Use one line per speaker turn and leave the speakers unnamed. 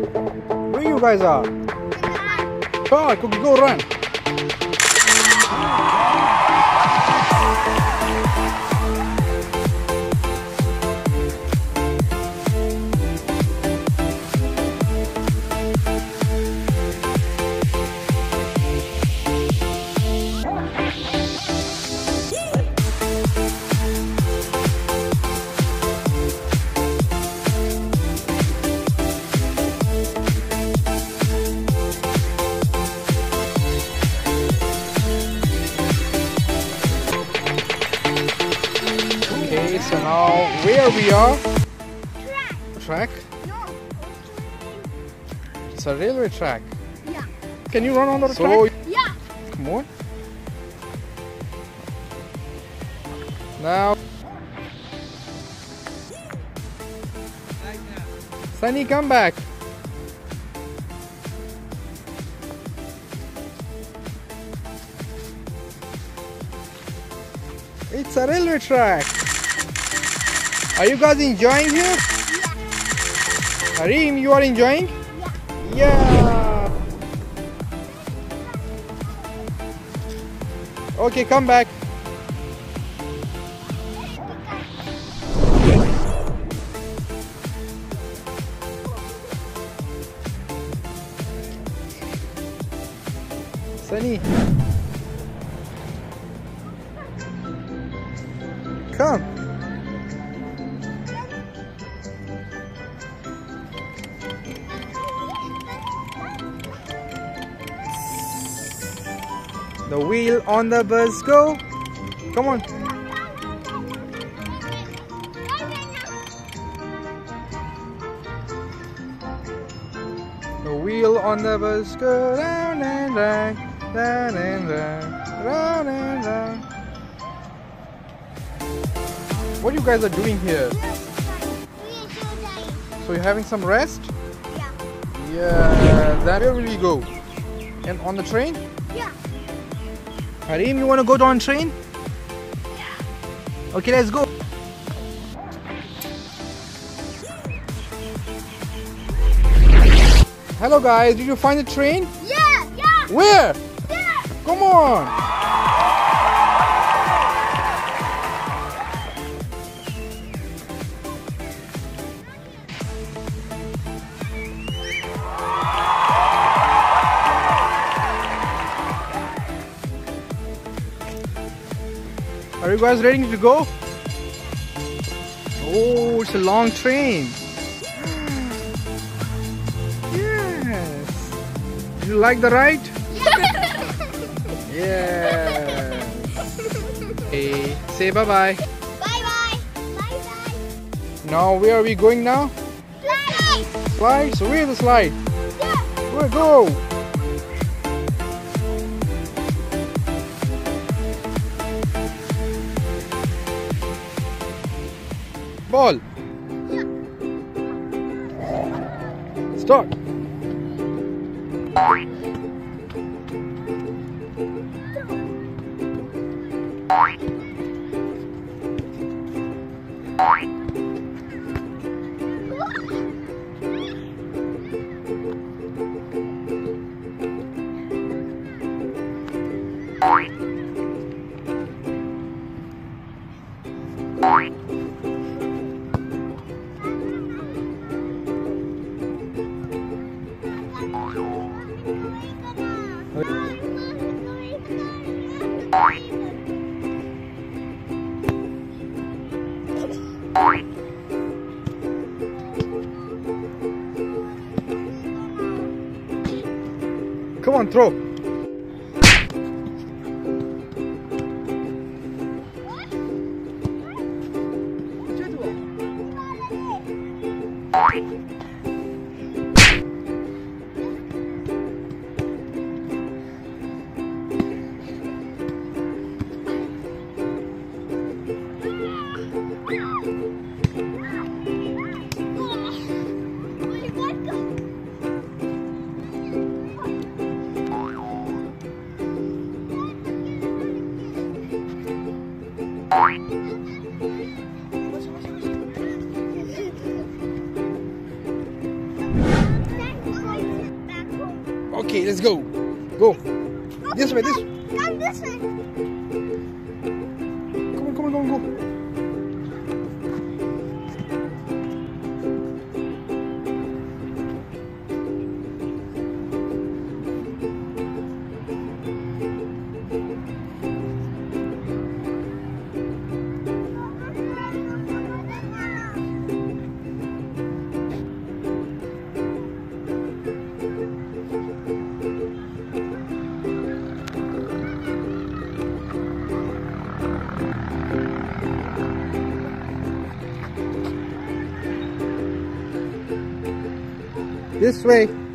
Where you guys are? Come on, go run. Where we are? Track?
No.
It's a railway track.
Yeah.
Can you run on the
So-
track?
Yeah.
Come on. Now. Sunny, come back. It's a railway track. Are you guys enjoying here? Harim, you are enjoying? Yeah. Yeah. Okay, come back. Sunny. Come. The wheel on the bus go. Come on. The wheel on the bus go round and round, round and round, round and round. What you guys are doing here? So you're having some rest?
Yeah.
Yeah. Then where will we go? And on the train?
Yeah.
Harim, you want to go down train? Okay, let's go. Hello guys, did you find the train?
Yeah. Yeah.
Where?
Yeah.
Come on. Are you guys ready to go? Oh, it's a long train. Yes. Did you like the ride? Yes. Hey, say bye bye.
Bye bye. Bye bye.
Now, where are we going now?
Slide.
Slide? So, where's the slide?
Yeah.
Where go? Ball. Start. Come on, throw.
Okay, let's go. Go. this way, this way.
Come this way.
Come on, come on, come on, go. This way.